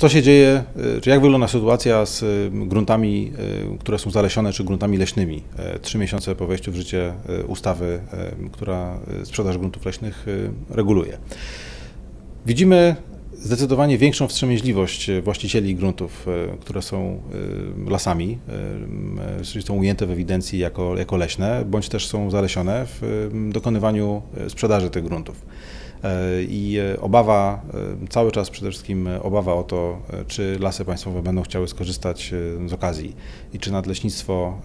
Co się dzieje, czy jak wygląda sytuacja z gruntami, które są zalesione, czy gruntami leśnymi? Trzy miesiące po wejściu w życie ustawy, która sprzedaż gruntów leśnych reguluje. Widzimy zdecydowanie większą wstrzemięźliwość właścicieli gruntów, które są lasami, czyli są ujęte w ewidencji jako, jako leśne, bądź też są zalesione w dokonywaniu sprzedaży tych gruntów. I obawa, cały czas przede wszystkim obawa o to, czy lasy państwowe będą chciały skorzystać z okazji i czy nadleśnictwo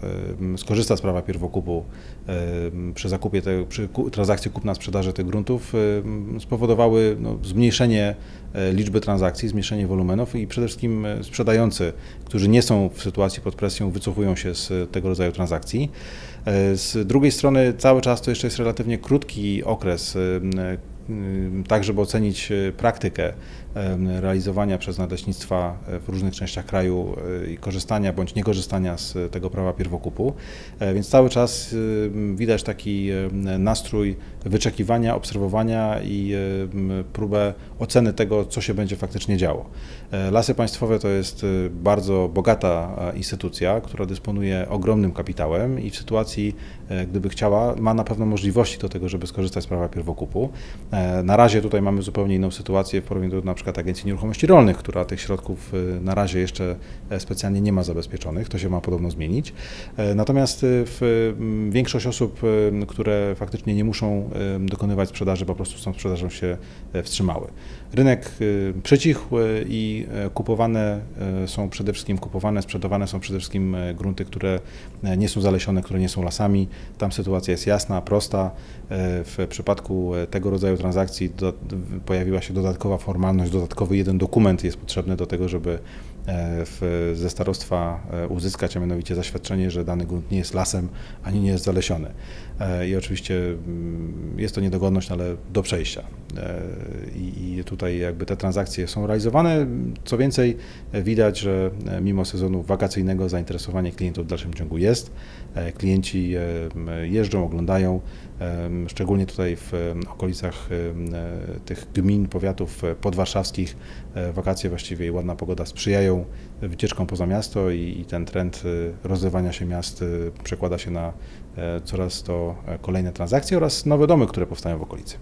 skorzysta z prawa pierwokupu przy zakupie, te, przy transakcji kupna-sprzedaży tych gruntów, spowodowały no, zmniejszenie liczby transakcji, zmniejszenie wolumenów i przede wszystkim sprzedający, którzy nie są w sytuacji pod presją, wycofują się z tego rodzaju transakcji. Z drugiej strony cały czas to jeszcze jest relatywnie krótki okres, tak żeby ocenić praktykę realizowania przez nadleśnictwa w różnych częściach kraju e, i korzystania bądź niekorzystania z tego prawa pierwokupu. E, więc cały czas widać taki nastrój wyczekiwania, obserwowania i próbę oceny tego, co się będzie faktycznie działo. E, Lasy Państwowe to jest bardzo bogata instytucja, która dysponuje ogromnym kapitałem i w sytuacji, gdyby chciała, ma na pewno możliwości do tego, żeby skorzystać z prawa pierwokupu. Na razie tutaj mamy zupełnie inną sytuację w porównaniu do na przykład Agencji Nieruchomości Rolnych, która tych środków y, na razie jeszcze e, specjalnie nie ma zabezpieczonych, to się ma podobno zmienić. E, natomiast w, większość osób, które faktycznie nie muszą dokonywać sprzedaży, po prostu z tą sprzedażą się e, wstrzymały. Rynek przycichł i kupowane są przede wszystkim kupowane, sprzedawane są przede wszystkim grunty, które nie są zalesione, które nie są lasami. Tam sytuacja jest jasna, prosta. W przypadku tego rodzaju transakcji do, pojawiła się dodatkowa formalność dodatkowy jeden dokument jest potrzebny do tego, żeby e, w, ze starostwa e, uzyskać, a mianowicie zaświadczenie, że dany grunt nie jest lasem ani nie jest zalesiony. E, I oczywiście mm, jest to niedogodność, ale do przejścia. I tutaj jakby te transakcje są realizowane. Co więcej, widać, że mimo sezonu wakacyjnego zainteresowanie klientów w dalszym ciągu jest. Klienci jeżdżą, oglądają, szczególnie tutaj w okolicach tych gmin, powiatów podwarszawskich. E, wakacje właściwie i ładna pogoda sprzyjają wycieczkom poza miasto i, ten trend e, rozlewania się miast e, przekłada się na coraz to kolejne transakcje oraz nowe domy, które powstają w okolicy.